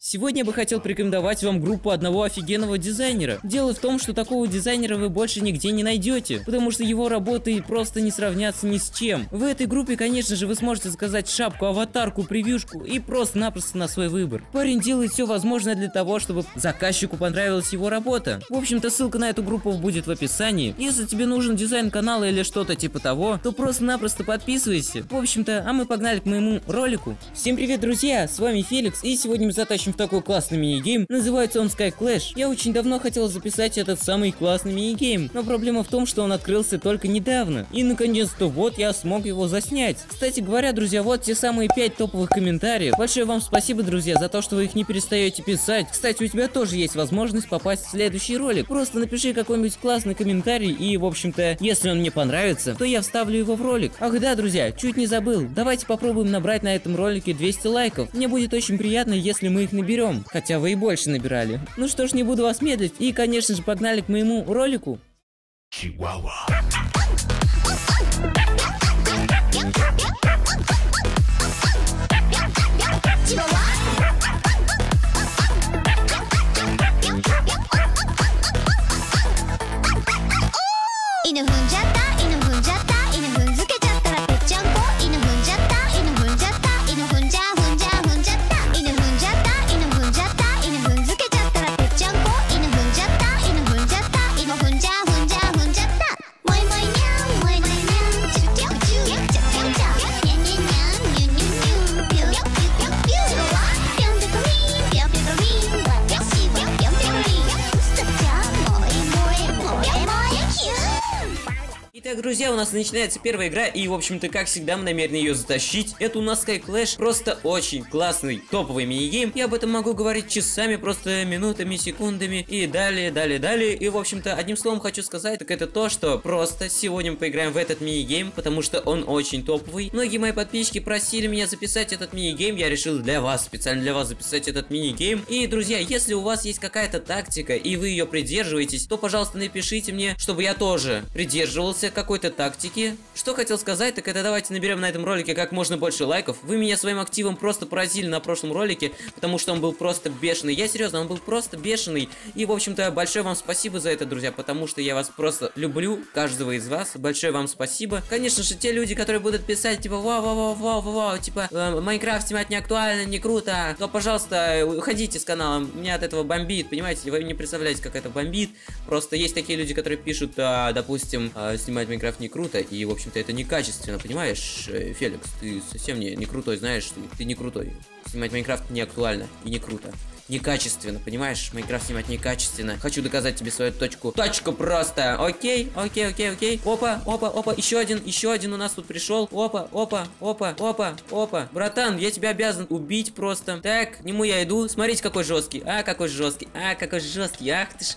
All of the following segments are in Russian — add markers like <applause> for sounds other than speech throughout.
Сегодня я бы хотел порекомендовать вам группу одного офигенного дизайнера. Дело в том, что такого дизайнера вы больше нигде не найдете, потому что его работы просто не сравнятся ни с чем. В этой группе, конечно же, вы сможете заказать шапку, аватарку, превьюшку и просто-напросто на свой выбор. Парень делает все возможное для того, чтобы заказчику понравилась его работа. В общем-то, ссылка на эту группу будет в описании. Если тебе нужен дизайн канала или что-то типа того, то просто-напросто подписывайся. В общем-то, а мы погнали к моему ролику. Всем привет, друзья, с вами Феликс, и сегодня мы затащим в такой классный мини-гейм. Называется он Sky Clash. Я очень давно хотел записать этот самый классный мини-гейм, но проблема в том, что он открылся только недавно. И наконец-то вот я смог его заснять. Кстати говоря, друзья, вот те самые 5 топовых комментариев. Большое вам спасибо, друзья, за то, что вы их не перестаете писать. Кстати, у тебя тоже есть возможность попасть в следующий ролик. Просто напиши какой-нибудь классный комментарий и, в общем-то, если он мне понравится, то я вставлю его в ролик. Ах да, друзья, чуть не забыл. Давайте попробуем набрать на этом ролике 200 лайков. Мне будет очень приятно, если мы их наберем, хотя вы и больше набирали. Ну что ж, не буду вас медлить, и, конечно же, погнали к моему ролику. Chihuahua. In a Друзья, у нас начинается первая игра, и, в общем-то, как всегда, мы намерены ее затащить. Это у нас Sky Clash, просто очень классный, топовый мини-гейм. Я об этом могу говорить часами, просто минутами, секундами, и далее, далее, далее. И, в общем-то, одним словом хочу сказать, так это то, что просто сегодня мы поиграем в этот мини-гейм, потому что он очень топовый. Многие мои подписчики просили меня записать этот мини-гейм, я решил для вас, специально для вас записать этот мини-гейм. И, друзья, если у вас есть какая-то тактика, и вы ее придерживаетесь, то, пожалуйста, напишите мне, чтобы я тоже придерживался какой-то тактики. Что хотел сказать, так это давайте наберем на этом ролике как можно больше лайков. Вы меня своим активом просто поразили на прошлом ролике, потому что он был просто бешеный. Я серьезно, он был просто бешеный. И, в общем-то, большое вам спасибо за это, друзья, потому что я вас просто люблю, каждого из вас. Большое вам спасибо. Конечно же, те люди, которые будут писать, типа, вау, вау, вау, вау, вау, типа, э, Майнкрафт снимать не актуально, не круто, то, пожалуйста, уходите с канала. Меня от этого бомбит, понимаете? Вы не представляете, как это бомбит. Просто есть такие люди, которые пишут, а, допустим, а, снимать Майнкрафт не круто, и, в общем-то, это некачественно, понимаешь, э, Феликс? Ты совсем не, не крутой, знаешь, ты, ты не крутой. Снимать Майнкрафт не актуально и не круто. Некачественно, понимаешь? Майнкрафт снимать некачественно. Хочу доказать тебе свою точку. Точку просто. Окей, окей, окей, окей. Опа, опа, опа. Еще один, еще один у нас тут пришел. Опа, опа, опа, опа, опа. Братан, я тебя обязан убить просто. Так, к нему я иду. Смотрите, какой жесткий. А, какой жесткий. А, какой жесткий. Ах ты ж.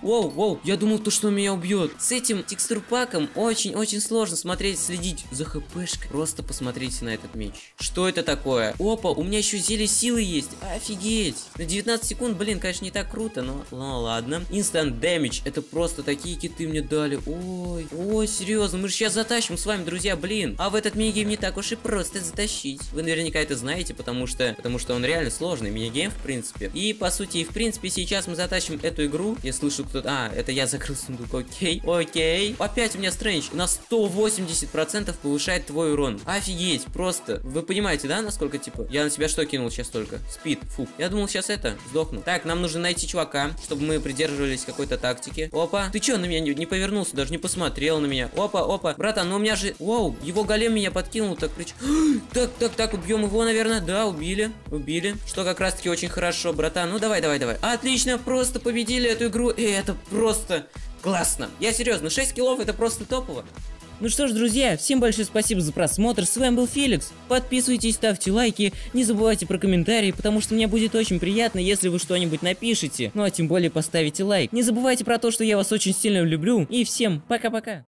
Воу, воу. Я думал, то, что он меня убьет. С этим текстурпаком очень-очень сложно смотреть, следить за хпшкой. Просто посмотрите на этот меч. Что это такое? Опа, у меня еще зелье силы есть. Офигеть. На 19 секунд, блин, конечно, не так круто, но ну, ладно. Instant damage. Это просто такие киты мне дали. Ой, ой, серьезно. Мы же сейчас затащим с вами, друзья, блин. А в этот минигейм не так уж и просто затащить. Вы наверняка это знаете, потому что, потому что он реально сложный минигейм, в принципе. И, по сути, и в принципе, сейчас мы затащим эту игру. Я слышу кто-то... А, это я закрыл сундук, окей. Окей. Опять у меня Стрэндж на 180% повышает твой урон. Офигеть, просто. Вы понимаете, да, насколько, типа, я на себя что кинул сейчас только? Спид, фу. Я думал, сейчас это, сдохну. Так, нам нужно найти чувака, чтобы мы придерживались какой-то тактики. Опа. Ты чё на меня не, не повернулся, даже не посмотрел на меня? Опа, опа. Братан, ну у меня же... Воу, его голем меня подкинул, так прич... <gasps> Так, так, так, убьем его, наверное. Да, убили, убили. Что как раз-таки очень хорошо, братан. Ну давай, давай, давай. Отлично, просто победили эту игру. И это просто классно. Я серьезно, 6 киллов это просто топово. Ну что ж, друзья, всем большое спасибо за просмотр, с вами был Феликс. Подписывайтесь, ставьте лайки, не забывайте про комментарии, потому что мне будет очень приятно, если вы что-нибудь напишите. Ну а тем более поставите лайк. Не забывайте про то, что я вас очень сильно люблю, и всем пока-пока.